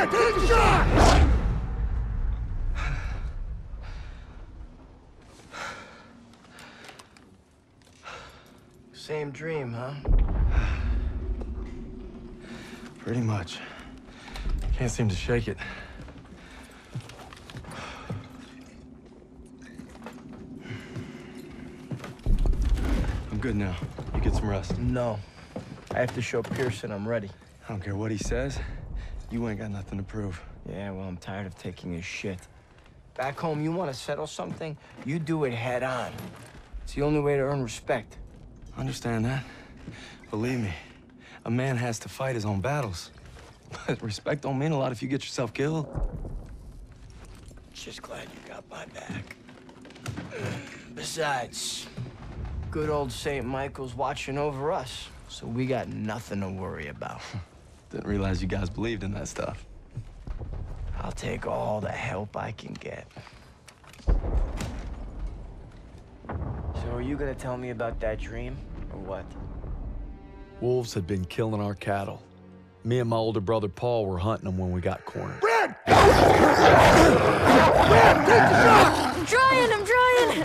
Red, take the shot! Same dream, huh? Pretty much. Can't seem to shake it. I'm good now. You get some rest. No. I have to show Pierson I'm ready. I don't care what he says. You ain't got nothing to prove. Yeah, well, I'm tired of taking his shit. Back home, you want to settle something, you do it head on. It's the only way to earn respect. Understand that? Believe me, a man has to fight his own battles. But respect don't mean a lot if you get yourself killed. Just glad you got my back. Besides, good old St. Michael's watching over us, so we got nothing to worry about. Didn't realize you guys believed in that stuff. I'll take all the help I can get. So are you gonna tell me about that dream, or what? Wolves had been killing our cattle. Me and my older brother Paul were hunting them when we got cornered. Red! Red, take the shot! I'm trying, I'm trying!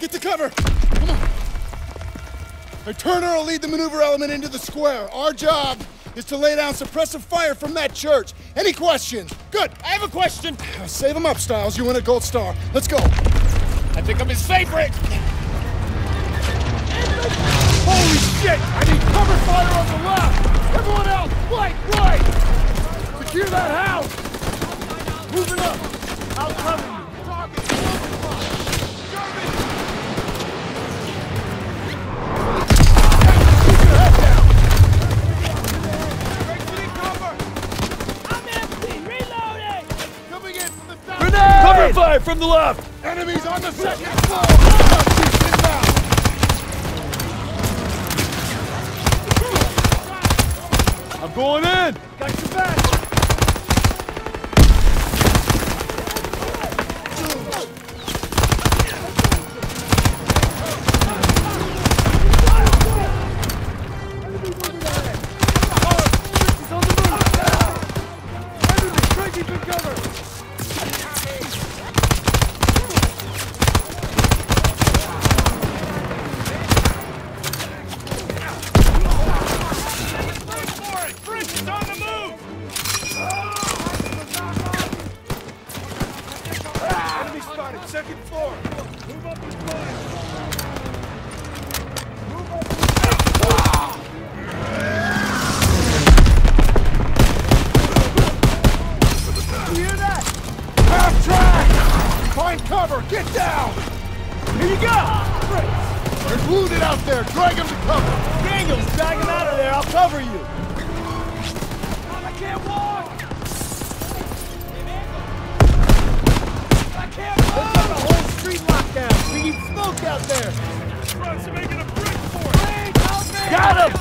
Get to cover! Come on! Hey, Turner will lead the maneuver element into the square. Our job is to lay down suppressive fire from that church. Any questions? Good, I have a question. Save him up, Stiles. You win a gold star. Let's go. I think I'm his favorite. Holy shit! I need cover fire on the left! Everyone else, flank right! Secure that house! Moving up! I'll cover fire from the left! Enemies on the second floor! I'm going in! Got your back! Cover! Get down! Here you go! There's wounded out there! Drag him to cover! Daniels, drag him out of there! I'll cover you! I can't walk! I can't walk! Got the whole street locked down! We need smoke out there! Making a for it! Got him!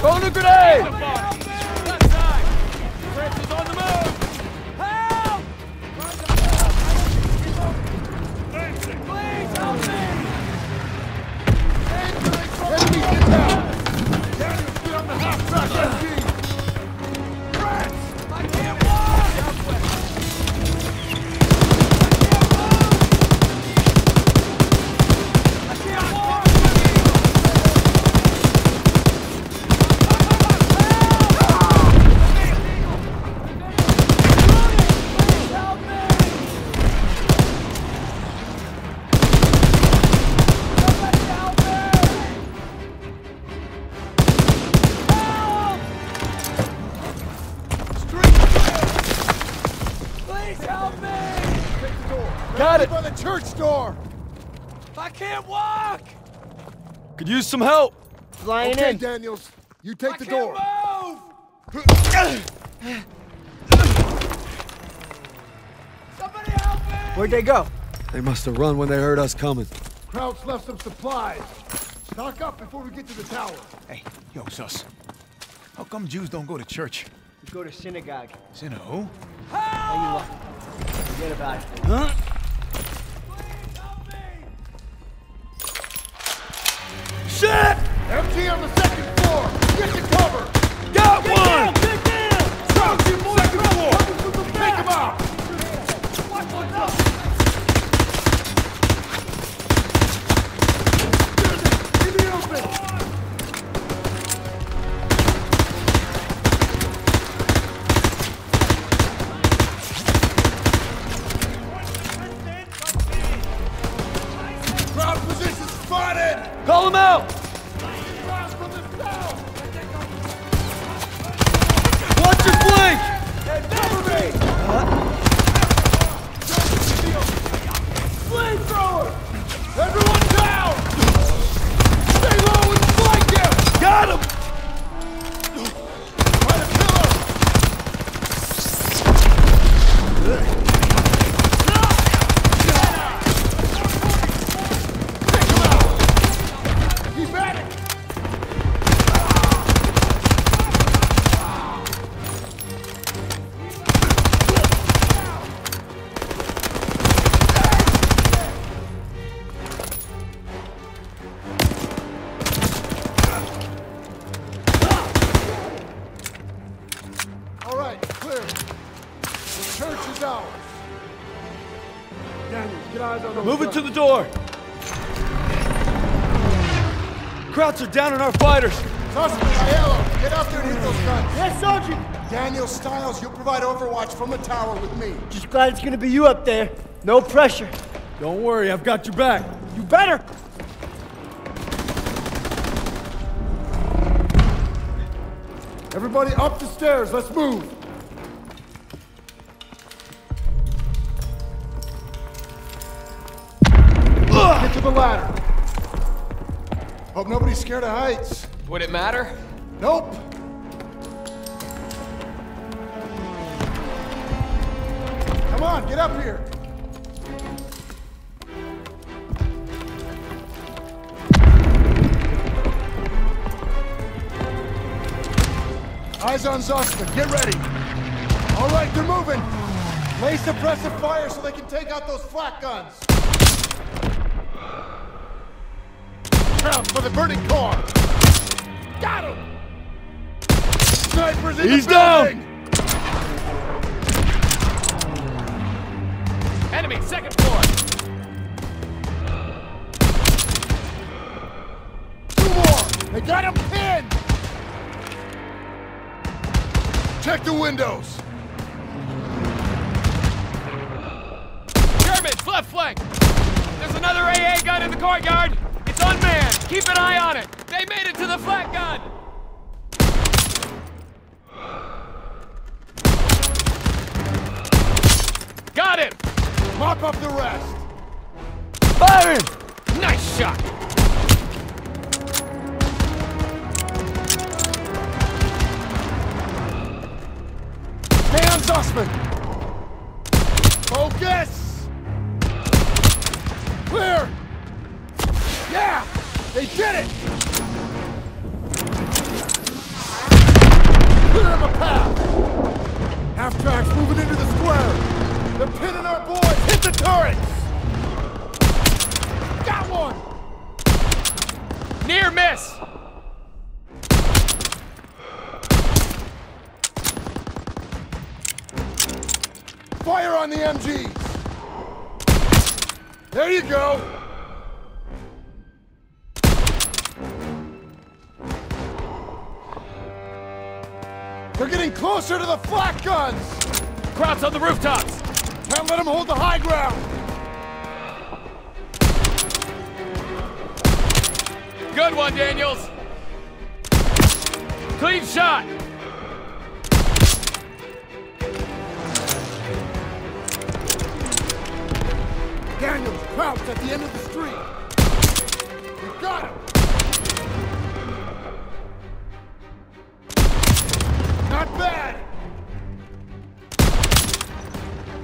Throwing a grenade! Church door. I can't walk! Could use some help. Flying Okay, in. Daniels. You take I the can't door. move! Somebody help me! Where'd they go? They must have run when they heard us coming. Krauts left some supplies. Stock up before we get to the tower. Hey, yo, sus. How come Jews don't go to church? We go to synagogue. Sin who? Forget about it. Shit! Daniels, get eyes on those Move it to the door! Krauts are down on our fighters! Sergeant Aiello, get out there and hit those guns. Yes, Sergeant. Daniel Stiles, you'll provide overwatch from the tower with me. Just glad it's gonna be you up there. No pressure. Don't worry, I've got your back. You better. Everybody up the stairs, let's move. The ladder. Hope nobody's scared of heights. Would it matter? Nope. Come on, get up here. Eyes on Zussman, get ready. All right, they're moving. Lay suppressive fire so they can take out those flak guns. Count for the burning car. Got him! Snipers in He's the down! Enemy, second floor. Two more! They got him pinned! Check the windows! Germans, left flank. There's another AA gun in the courtyard. It's unmanned. Keep an eye on it. They made it to the flak gun. Got him. Mop up the rest! Fire him! Nice shot. Stay on Zussman! Focus! Clear! Yeah! They did it! Clear him path! Half tracks moving into the square! They're pinning our boys! Hit the turrets! Got one! Near miss. Fire on the MGs! There you go! We're getting closer to the flak guns! Krauts on the rooftops! Can't let them hold the high ground! Good one, Daniels! Clean shot! Daniels Crouch at the end of the street! We got him! Not bad.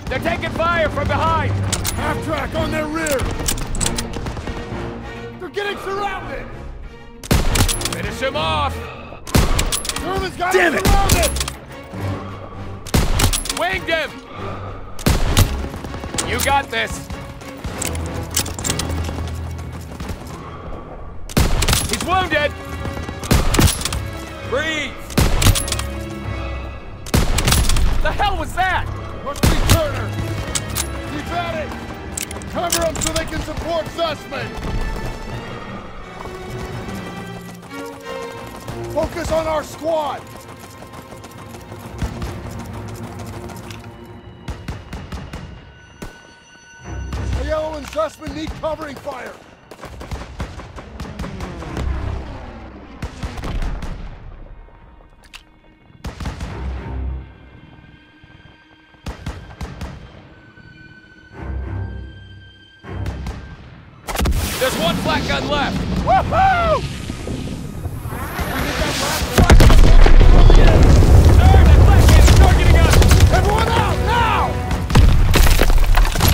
They're taking fire from behind! Half track on their rear. They're getting surrounded. Finish him off! Sherman's got Damn him it. surrounded. Winged him! You got this! He's wounded! Breathe! The hell was that? Be Turner. Keep at it. Cover them so they can support Zussman. Focus on our squad. Aiello and Zussman need covering fire. There's one flak gun left! Woohoo! Turn! That flak gun's targeting us! Everyone out now!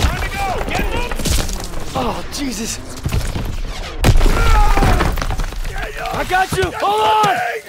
Time to go! Get them! Oh, Jesus. Ah! I got you! Hold on!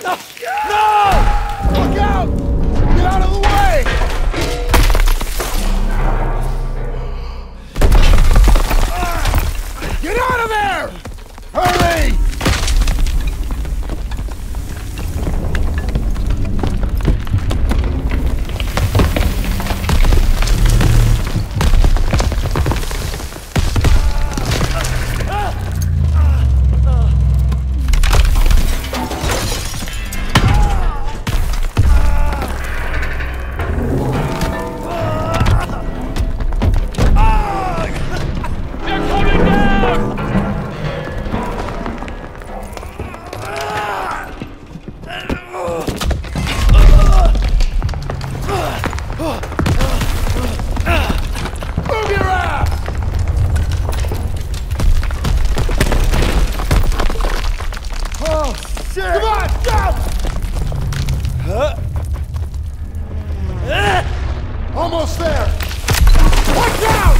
Almost there! Watch out!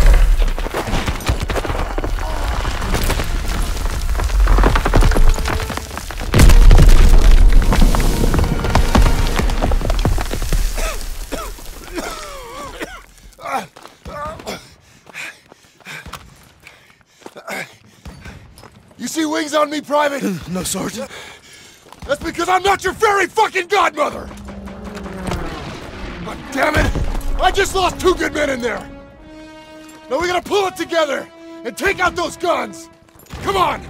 You see wings on me, Private? No, Sergeant. That's because I'm not your fairy fucking godmother! God damn it! I just lost two good men in there! Now we gotta pull it together and take out those guns! Come on!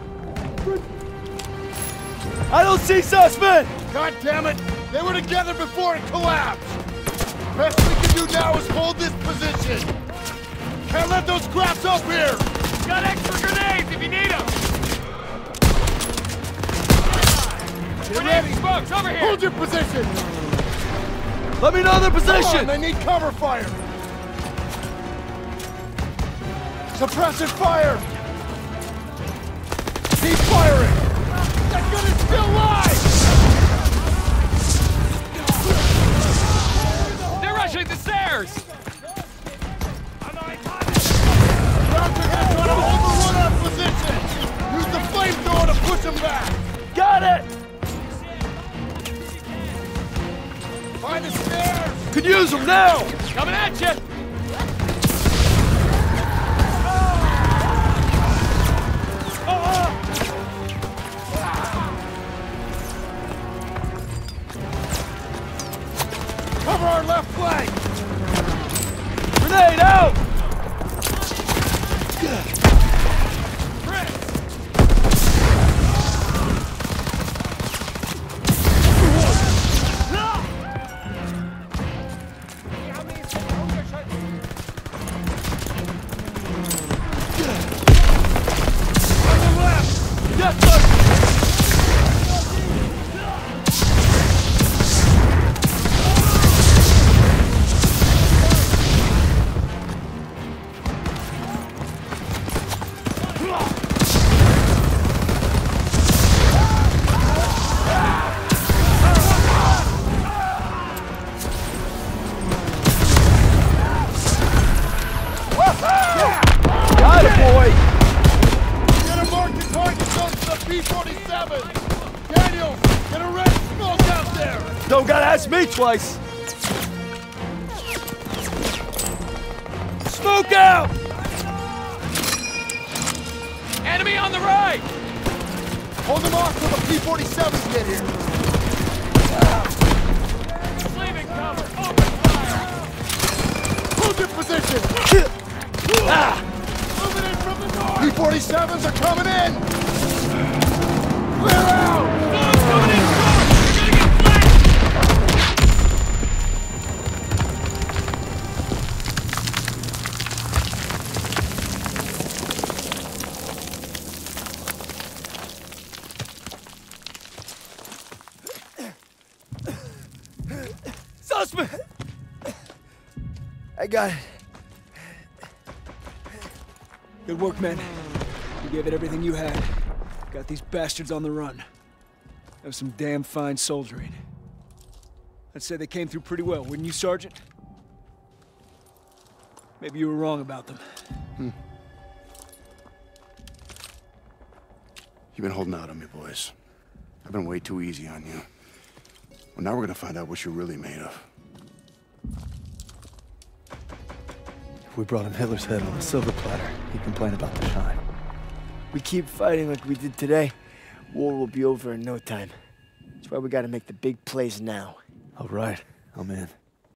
I don't see Zussman! God damn it! They were together before it collapsed! Best we can do now is hold this position! Can't let those scraps up here! Got extra grenades if you need them! Get Grenade smokes over here! Hold your position! Let me know their Come on, position! they need cover fire! Suppressive fire! Keep firing! That gun is still live! They're rushing the stairs! Round your head trying to overrun our position! Use the flamethrower to push them back! Got it! The stairs! Could use them now! Coming at you! Daniel, get a red smoke out there! Don't gotta ask me twice! Smoke out! Enemy on the right! Hold them off till the P-47s get here! Leaving cover! Open fire! Hold your position! ah. Moving in from the north! P-47s are coming in! I got it. Good work, man. You gave it everything you had. Got these bastards on the run. That was some damn fine soldiering. I'd say they came through pretty well, wouldn't you, Sergeant? Maybe you were wrong about them. Hmm. You've been holding out on me, boys. I've been way too easy on you. Well, now we're gonna find out what you're really made of. If we brought him Hitler's head on a silver platter, he'd complain about the shine. We keep fighting like we did today, war will be over in no time. That's why we gotta make the big plays now. All right, I'm in.